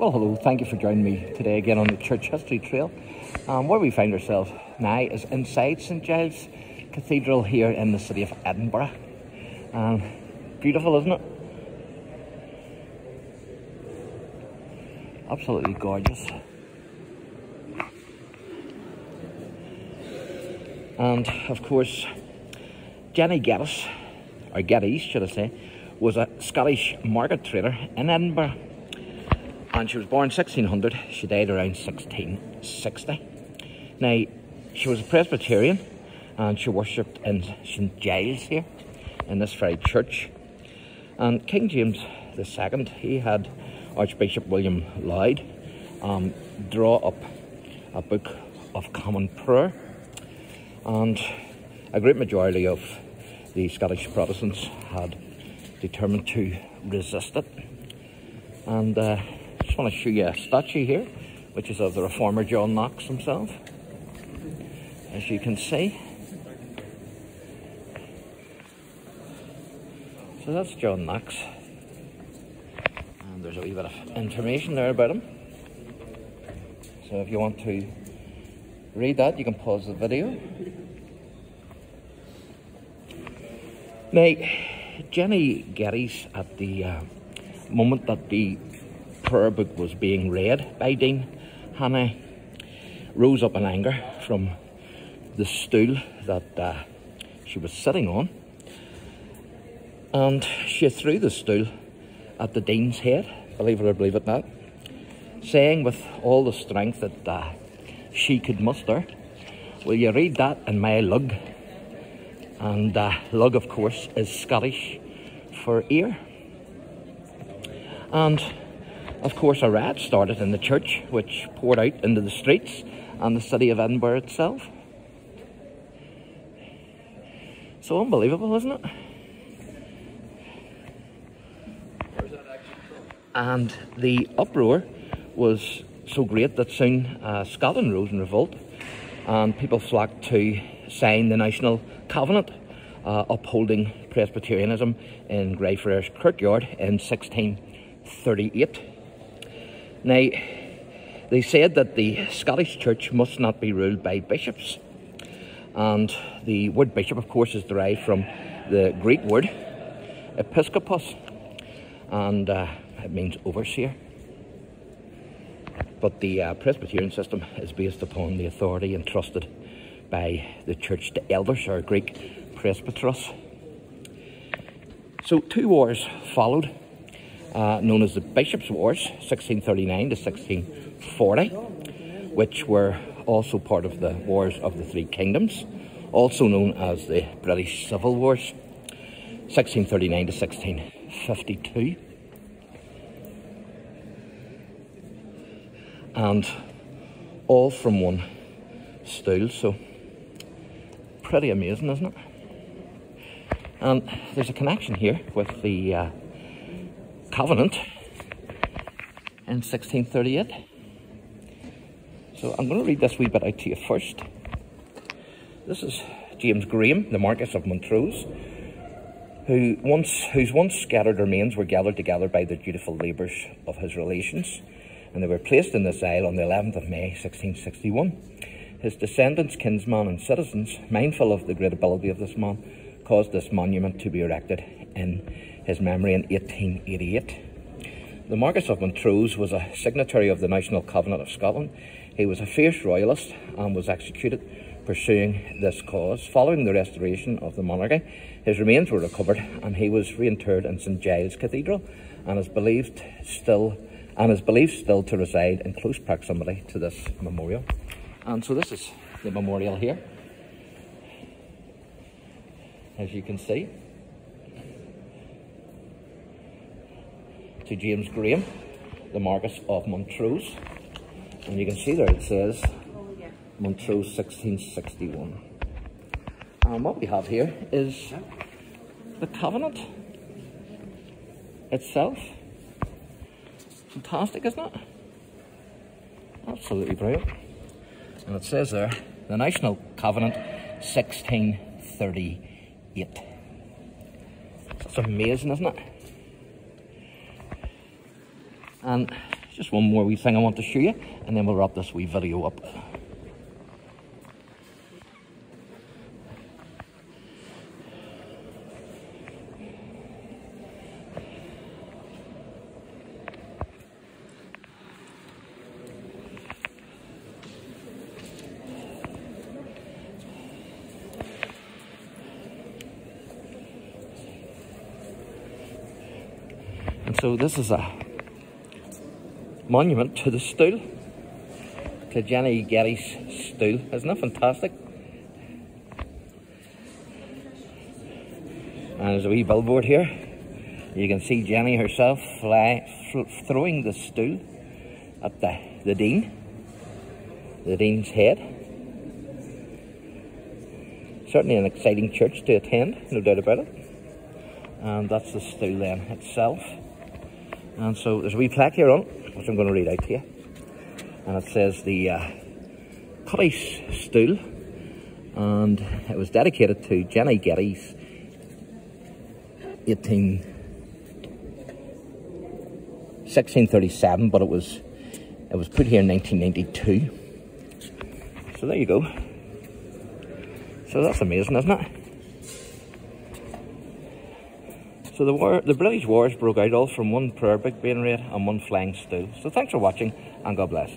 Well, hello, thank you for joining me today again on the Church History Trail. Um, where we find ourselves now is inside St Giles Cathedral here in the city of Edinburgh. Um, beautiful, isn't it? Absolutely gorgeous. And of course, Jenny Geddes, or Geddes should I say, was a Scottish market trader in Edinburgh and she was born 1600. She died around 1660. Now, she was a Presbyterian and she worshipped in St Giles here in this very church. And King James II, he had Archbishop William Laud um, draw up a book of common prayer, and a great majority of the Scottish Protestants had determined to resist it. And uh, want to show you a statue here, which is of the reformer John Knox himself. As you can see. So that's John Knox. And there's a wee bit of information there about him. So if you want to read that, you can pause the video. Now, Jenny Geddes, at the uh, moment that the prayer book was being read by Dean Hannay rose up in anger from the stool that uh, she was sitting on and she threw the stool at the Dean's head, believe it or believe it not, saying with all the strength that uh, she could muster, Will you read that in my lug? And uh, lug, of course, is Scottish for ear. And of course, a riot started in the church, which poured out into the streets and the city of Edinburgh itself. So unbelievable, isn't it? And the uproar was so great that soon uh, Scotland rose in revolt and people flocked to sign the National Covenant uh, upholding Presbyterianism in Greyfriars Kirkyard in 1638. Now, they said that the Scottish Church must not be ruled by bishops. And the word bishop, of course, is derived from the Greek word episkopos, and uh, it means overseer. But the uh, Presbyterian system is based upon the authority entrusted by the church to elders, or Greek presbyteros. So, two wars followed uh, known as the Bishops' Wars, 1639 to 1640, which were also part of the Wars of the Three Kingdoms, also known as the British Civil Wars, 1639 to 1652. And all from one stool, so pretty amazing, isn't it? And there's a connection here with the uh, Covenant in 1638. So I'm going to read this wee bit out to you first. This is James Graham, the Marquess of Montrose, who once, whose once scattered remains were gathered together by the dutiful labours of his relations, and they were placed in this aisle on the 11th of May 1661. His descendants, kinsmen, and citizens, mindful of the great ability of this man, caused this monument to be erected in his memory in 1888. The Marquis of Montrose was a signatory of the National Covenant of Scotland. He was a fierce royalist and was executed pursuing this cause. Following the restoration of the monarchy, his remains were recovered and he was reinterred in St Giles Cathedral and is believed still and is believed still to reside in close proximity to this memorial. And so this is the memorial here, as you can see. To James Graham, the Marquess of Montrose. And you can see there it says Montrose 1661. And what we have here is the covenant itself. Fantastic, isn't it? Absolutely brilliant. And it says there, the National Covenant 1638. It's amazing, isn't it? And just one more wee thing I want to show you, and then we'll wrap this wee video up. And so this is a monument to the stool, to Jenny Geddes' stool. Isn't that fantastic? And there's a wee billboard here. You can see Jenny herself fly, throwing the stool at the, the Dean, the Dean's head. Certainly an exciting church to attend, no doubt about it. And that's the stool then itself. And so there's a wee plaque here on which I'm going to read out to you. And it says the uh, Cutty's stool, and it was dedicated to Jenny Geddes, 18, 1637, but it was it was put here in 1992. So there you go. So that's amazing, isn't it? So the war, the British wars broke out all from one prayer book being read and one flying stool. So thanks for watching and God bless.